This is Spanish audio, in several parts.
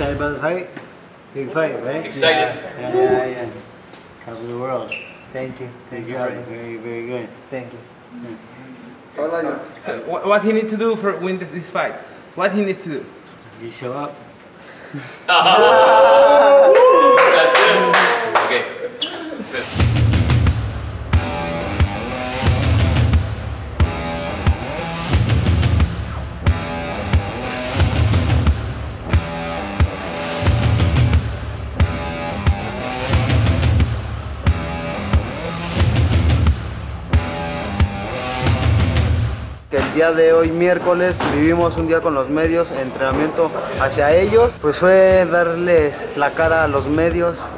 excited about the fight? Big fight, right? Excited. Yeah, Yeah, yeah. Top of the world. Thank you. Good Thank you. job. Very, Very, very good. thank you. What, what he needs to do for win this fight? What he needs to do? You show up. Que el día de hoy, miércoles, vivimos un día con los medios, entrenamiento hacia ellos, pues fue darles la cara a los medios,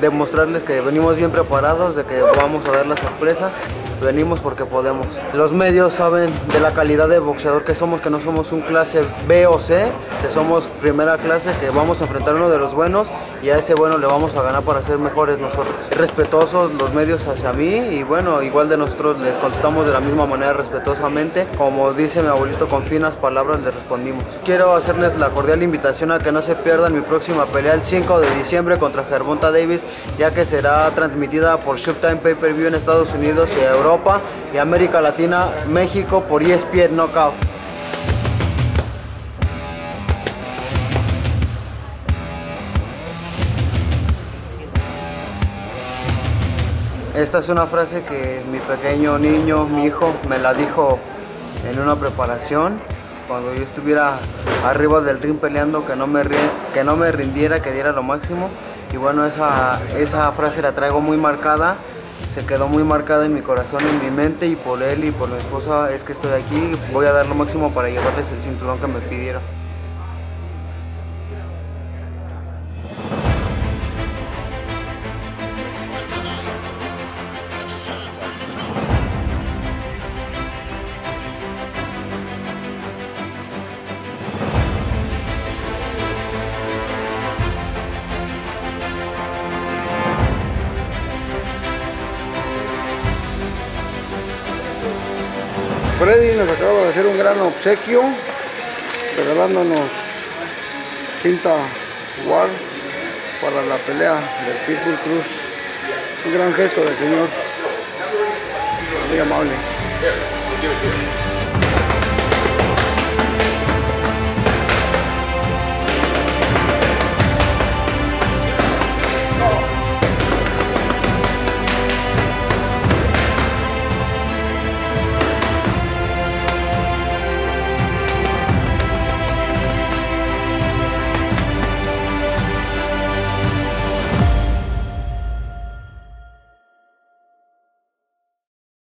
demostrarles que venimos bien preparados, de que vamos a dar la sorpresa, venimos porque podemos. Los medios saben de la calidad de boxeador que somos, que no somos un clase B o C, que somos primera clase, que vamos a enfrentar uno de los buenos y a ese bueno le vamos a ganar para ser mejores nosotros. Respetuosos los medios hacia mí y bueno, igual de nosotros les contestamos de la misma manera respetuosamente. Como dice mi abuelito, con finas palabras les respondimos. Quiero hacerles la cordial invitación a que no se pierdan mi próxima pelea el 5 de diciembre contra Gervonta Davis, ya que será transmitida por Showtime Pay Per View en Estados Unidos y Europa y América Latina, México por ESPN Knockout. Esta es una frase que mi pequeño niño, mi hijo, me la dijo en una preparación. Cuando yo estuviera arriba del ring peleando, que no me, que no me rindiera, que diera lo máximo. Y bueno, esa, esa frase la traigo muy marcada. Se quedó muy marcada en mi corazón, en mi mente y por él y por mi esposa es que estoy aquí. Voy a dar lo máximo para llevarles el cinturón que me pidieron. Freddy nos acaba de hacer un gran obsequio, regalándonos cinta War para la pelea del Pitbull Cruz. Un gran gesto del señor, muy amable.